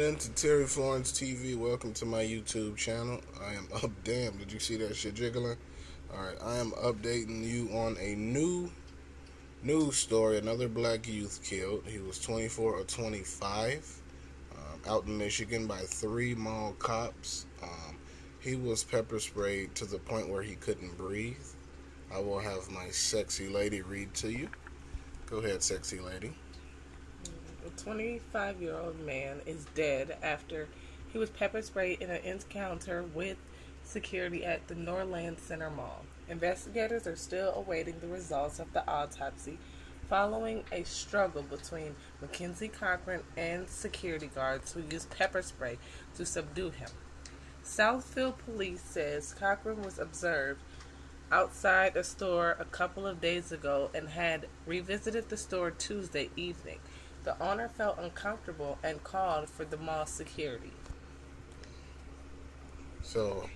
into Terry Florence TV. Welcome to my YouTube channel. I am up. Damn, did you see that shit jiggling? Alright, I am updating you on a new news story. Another black youth killed. He was 24 or 25 um, out in Michigan by three mall cops. Um, he was pepper sprayed to the point where he couldn't breathe. I will have my sexy lady read to you. Go ahead, sexy lady. A 25 year old man is dead after he was pepper sprayed in an encounter with security at the Northland Center Mall. Investigators are still awaiting the results of the autopsy following a struggle between McKenzie Cochran and security guards who used pepper spray to subdue him. Southfield police says Cochran was observed outside a store a couple of days ago and had revisited the store Tuesday evening. The owner felt uncomfortable and called for the mall security. So,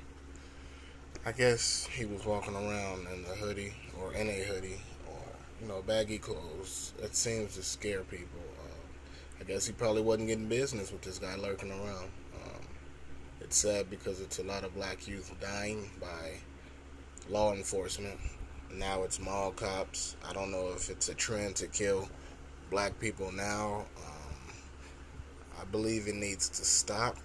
I guess he was walking around in a hoodie or in a hoodie or, you know, baggy clothes. It seems to scare people. Uh, I guess he probably wasn't getting business with this guy lurking around. Um, it's sad because it's a lot of black youth dying by law enforcement. Now it's mall cops. I don't know if it's a trend to kill black people now. Um, I believe it needs to stop.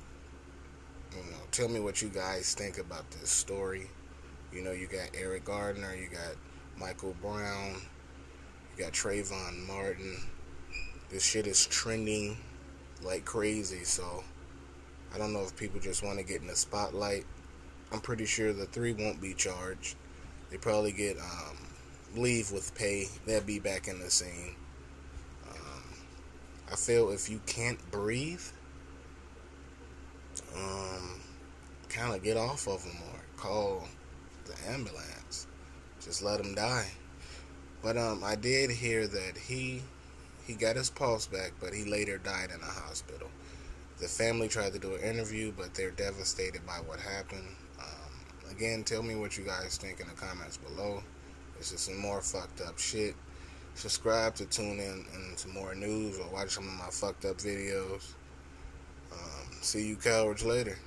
You know, tell me what you guys think about this story. You know, you got Eric Gardner, you got Michael Brown, you got Trayvon Martin. This shit is trending like crazy, so I don't know if people just want to get in the spotlight. I'm pretty sure the three won't be charged. They probably get um, leave with pay. They'll be back in the scene. I feel if you can't breathe, um, kind of get off of them or call the ambulance. Just let him die. But um, I did hear that he he got his pulse back, but he later died in a hospital. The family tried to do an interview, but they're devastated by what happened. Um, again, tell me what you guys think in the comments below. This is some more fucked up shit. Subscribe to tune in into more news or watch some of my fucked up videos. Um, see you cowards later.